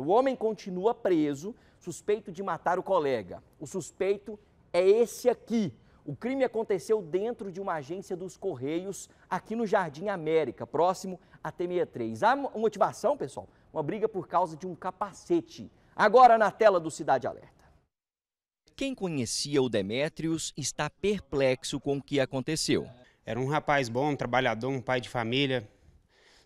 O homem continua preso, suspeito de matar o colega. O suspeito é esse aqui. O crime aconteceu dentro de uma agência dos Correios, aqui no Jardim América, próximo a T63. A motivação, pessoal, uma briga por causa de um capacete. Agora na tela do Cidade Alerta. Quem conhecia o Demétrios está perplexo com o que aconteceu. Era um rapaz bom, um trabalhador, um pai de família,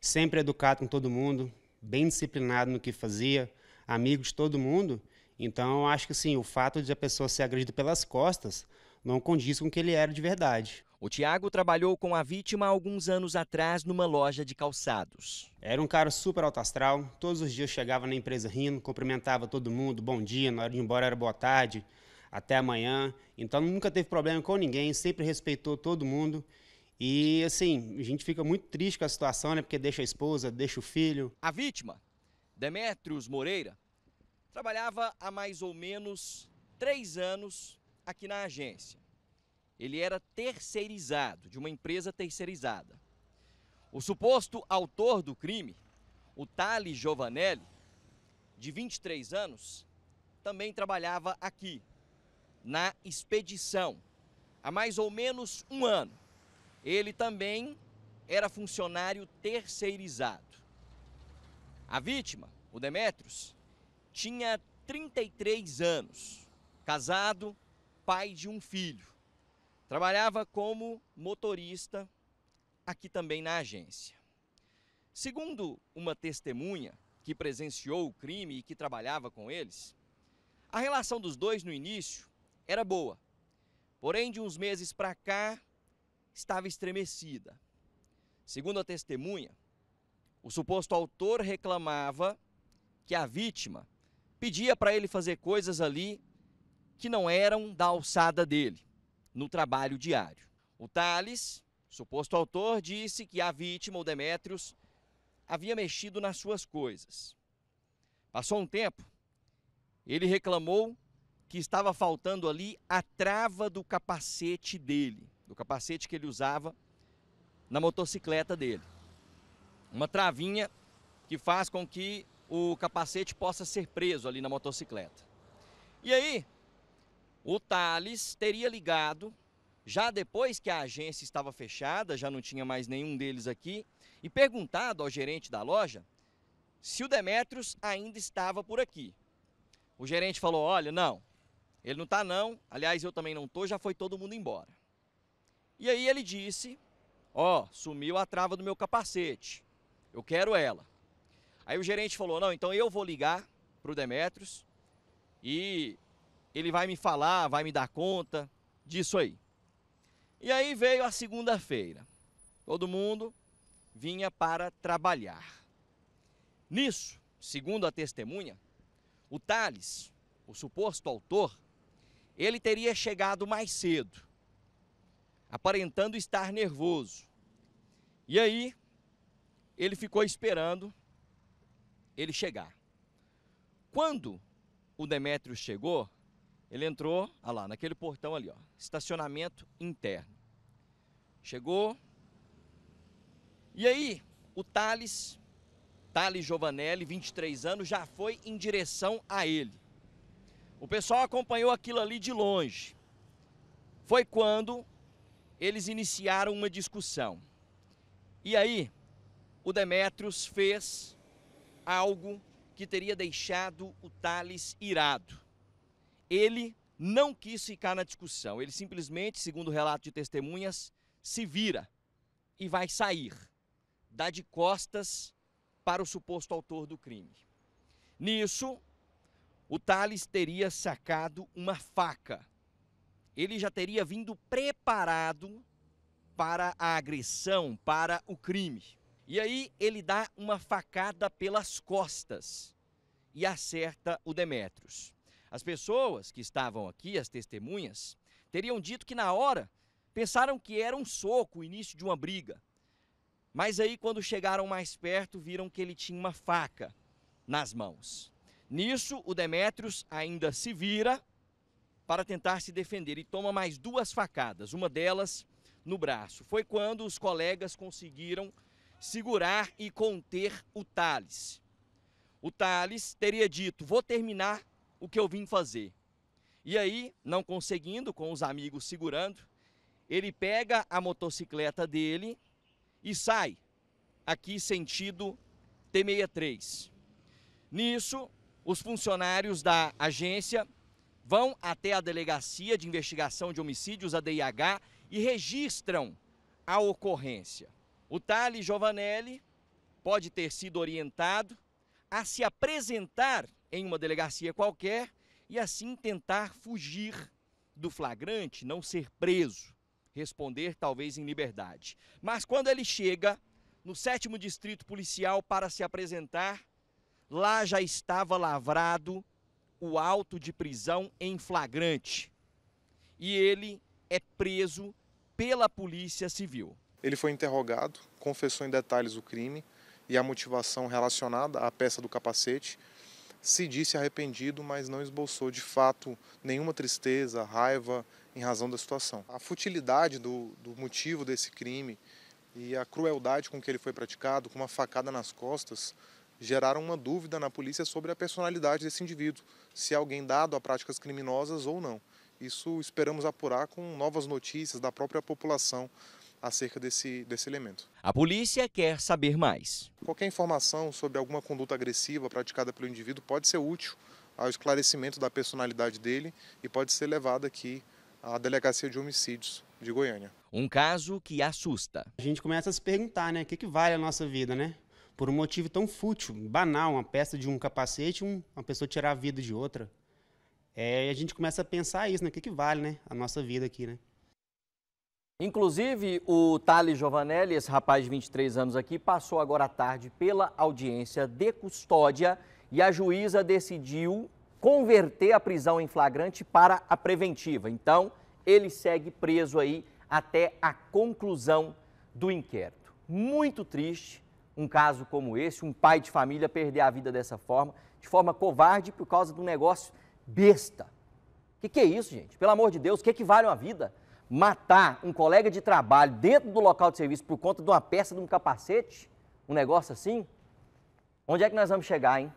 sempre educado com todo mundo, bem disciplinado no que fazia, amigo de todo mundo. Então, acho que assim, o fato de a pessoa ser agredida pelas costas não condiz com o que ele era de verdade. O Tiago trabalhou com a vítima alguns anos atrás numa loja de calçados. Era um cara super alto astral, todos os dias chegava na empresa rindo, cumprimentava todo mundo, bom dia, na hora de ir embora era boa tarde, até amanhã. Então nunca teve problema com ninguém, sempre respeitou todo mundo. E assim, a gente fica muito triste com a situação, né? Porque deixa a esposa, deixa o filho. A vítima, Demetrios Moreira, trabalhava há mais ou menos três anos aqui na agência. Ele era terceirizado, de uma empresa terceirizada. O suposto autor do crime, o Tali Giovanelli, de 23 anos, também trabalhava aqui, na expedição, há mais ou menos um ano. Ele também era funcionário terceirizado. A vítima, o Demetrios, tinha 33 anos, casado, pai de um filho. Trabalhava como motorista aqui também na agência. Segundo uma testemunha que presenciou o crime e que trabalhava com eles, a relação dos dois no início era boa. Porém, de uns meses para cá, estava estremecida. Segundo a testemunha, o suposto autor reclamava que a vítima pedia para ele fazer coisas ali que não eram da alçada dele, no trabalho diário. O Thales, suposto autor, disse que a vítima, o Demétrios, havia mexido nas suas coisas. Passou um tempo, ele reclamou que estava faltando ali a trava do capacete dele, do capacete que ele usava na motocicleta dele. Uma travinha que faz com que o capacete possa ser preso ali na motocicleta. E aí, o Thales teria ligado, já depois que a agência estava fechada, já não tinha mais nenhum deles aqui, e perguntado ao gerente da loja se o Demetrios ainda estava por aqui. O gerente falou: Olha, não, ele não está não, aliás, eu também não estou, já foi todo mundo embora. E aí ele disse: Ó, oh, sumiu a trava do meu capacete, eu quero ela. Aí o gerente falou: Não, então eu vou ligar para o Demetrios e ele vai me falar, vai me dar conta disso aí. E aí veio a segunda-feira. Todo mundo vinha para trabalhar. Nisso, segundo a testemunha, o Thales, o suposto autor, ele teria chegado mais cedo, aparentando estar nervoso. E aí, ele ficou esperando ele chegar. Quando o Demétrio chegou, ele entrou, olha lá, naquele portão ali, ó, estacionamento interno. Chegou. E aí, o Thales, Thales Giovanelli, 23 anos, já foi em direção a ele. O pessoal acompanhou aquilo ali de longe. Foi quando eles iniciaram uma discussão. E aí, o Demétrios fez algo que teria deixado o Thales irado ele não quis ficar na discussão. Ele simplesmente, segundo o relato de testemunhas, se vira e vai sair. Dá de costas para o suposto autor do crime. Nisso, o Thales teria sacado uma faca. Ele já teria vindo preparado para a agressão, para o crime. E aí ele dá uma facada pelas costas e acerta o Demétrios. As pessoas que estavam aqui, as testemunhas, teriam dito que na hora pensaram que era um soco, o início de uma briga. Mas aí, quando chegaram mais perto, viram que ele tinha uma faca nas mãos. Nisso, o Demétrios ainda se vira para tentar se defender e toma mais duas facadas, uma delas no braço. Foi quando os colegas conseguiram segurar e conter o Thales. o Thales teria dito: Vou terminar o que eu vim fazer. E aí, não conseguindo, com os amigos segurando, ele pega a motocicleta dele e sai aqui sentido T63. Nisso, os funcionários da agência vão até a Delegacia de Investigação de Homicídios, a DIH, e registram a ocorrência. O Tali Giovanelli pode ter sido orientado a se apresentar em uma delegacia qualquer e assim tentar fugir do flagrante, não ser preso, responder talvez em liberdade. Mas quando ele chega no sétimo distrito policial para se apresentar, lá já estava lavrado o auto de prisão em flagrante. E ele é preso pela Polícia Civil. Ele foi interrogado, confessou em detalhes o crime e a motivação relacionada à peça do capacete. Se disse arrependido, mas não esboçou de fato nenhuma tristeza, raiva em razão da situação. A futilidade do, do motivo desse crime e a crueldade com que ele foi praticado, com uma facada nas costas, geraram uma dúvida na polícia sobre a personalidade desse indivíduo, se é alguém dado a práticas criminosas ou não. Isso esperamos apurar com novas notícias da própria população acerca desse, desse elemento. A polícia quer saber mais. Qualquer informação sobre alguma conduta agressiva praticada pelo indivíduo pode ser útil ao esclarecimento da personalidade dele e pode ser levada aqui à Delegacia de Homicídios de Goiânia. Um caso que assusta. A gente começa a se perguntar, né? O que, que vale a nossa vida, né? Por um motivo tão fútil, banal, uma peça de um capacete, um, uma pessoa tirar a vida de outra. É, a gente começa a pensar isso, né? O que, que vale, né? A nossa vida aqui, né? Inclusive, o Thales Giovanelli, esse rapaz de 23 anos aqui, passou agora à tarde pela audiência de custódia e a juíza decidiu converter a prisão em flagrante para a preventiva. Então, ele segue preso aí até a conclusão do inquérito. Muito triste um caso como esse, um pai de família perder a vida dessa forma, de forma covarde por causa de um negócio besta. O que, que, é isso, gente? Pelo amor de Deus, o que, que vale uma vida? matar um colega de trabalho dentro do local de serviço por conta de uma peça de um capacete, um negócio assim, onde é que nós vamos chegar, hein?